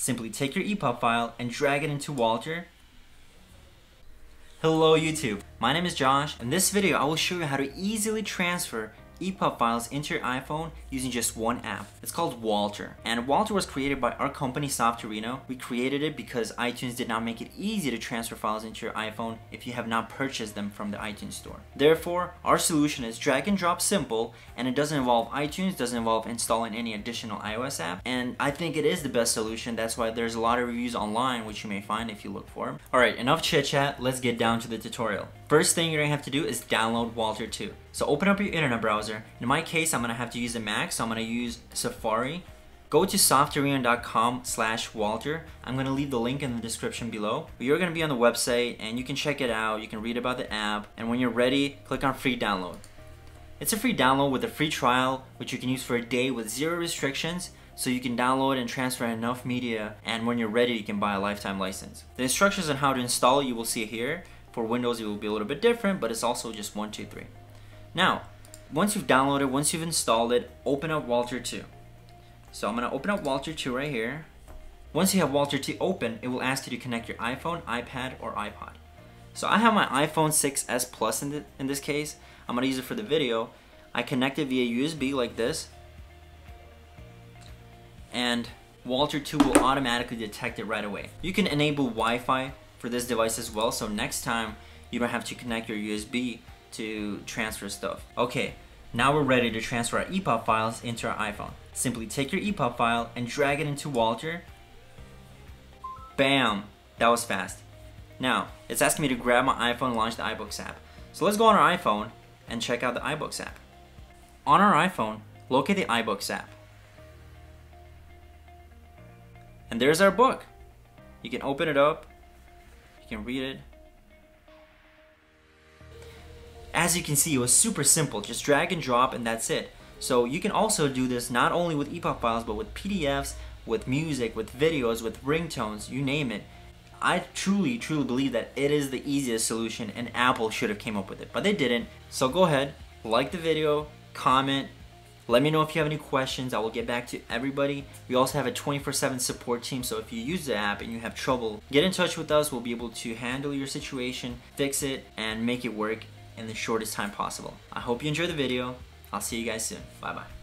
Simply take your EPUB file and drag it into WALTR. Hello YouTube, my name is Josh. In this video I will show you how to easily transfer EPUB files into your iPhone using just one app. It's called WALTR. And WALTR was created by our company Softorino. We created it because iTunes did not make it easy to transfer files into your iPhone if you have not purchased them from the iTunes store. Therefore, our solution is drag and drop simple and it doesn't involve iTunes, doesn't involve installing any additional iOS app. And I think it is the best solution. That's why there's a lot of reviews online which you may find if you look for them. Alright, enough chit chat, let's get down to the tutorial. First thing you're gonna have to do is download WALTR 2. So open up your internet browser. In my case, I'm gonna have to use a Mac, so I'm gonna use Safari. Go to softorino.com slash WALTR. I'm gonna leave the link in the description below. But you're gonna be on the website and you can check it out. You can read about the app. And when you're ready, click on free download. It's a free download with a free trial, which you can use for a day with zero restrictions so you can download and transfer enough media and when you're ready you can buy a lifetime license. The instructions on how to install it you will see here. For Windows, it will be a little bit different, but it's also just one, two, three. Now, once you've downloaded, once you've installed it, open up WALTR 2. So I'm to open up WALTR 2 right here. Once you have WALTR 2 open, it will ask you to connect your iPhone, iPad, or iPod. So I have my iPhone 6s Plus in, in this case. I'm to use it for the video. I connect it via USB like this. And WALTR 2 will automatically detect it right away. You can enable Wi-Fi for this device as well. So next time you don't have to connect your USB to transfer stuff. Okay, now we're ready to transfer our EPUB files into our iPhone. Simply take your EPUB file and drag it into WALTR. Bam! That was fast. Now, it's asking me to grab my iPhone and launch the iBooks app. So let's go on our iPhone and check out the iBooks app. On our iPhone, locate the iBooks app. And there's our book. You can open it up you can read it. As you can see, it was super simple. Just drag and drop and that's it. So you can also do this not only with EPUB files, but with PDFs, with music, with videos, with ringtones, you name it. I truly, truly believe that it is the easiest solution and Apple should have came up with it, but they didn't. So go ahead, like the video, comment, let me know if you have any questions. I will get back to everybody. We also have a 24-7 support team, so if you use the app and you have trouble, get in touch with us. We'll be able to handle your situation, fix it, and make it work in the shortest time possible. I hope you enjoy the video. I'll see you guys soon. Bye-bye.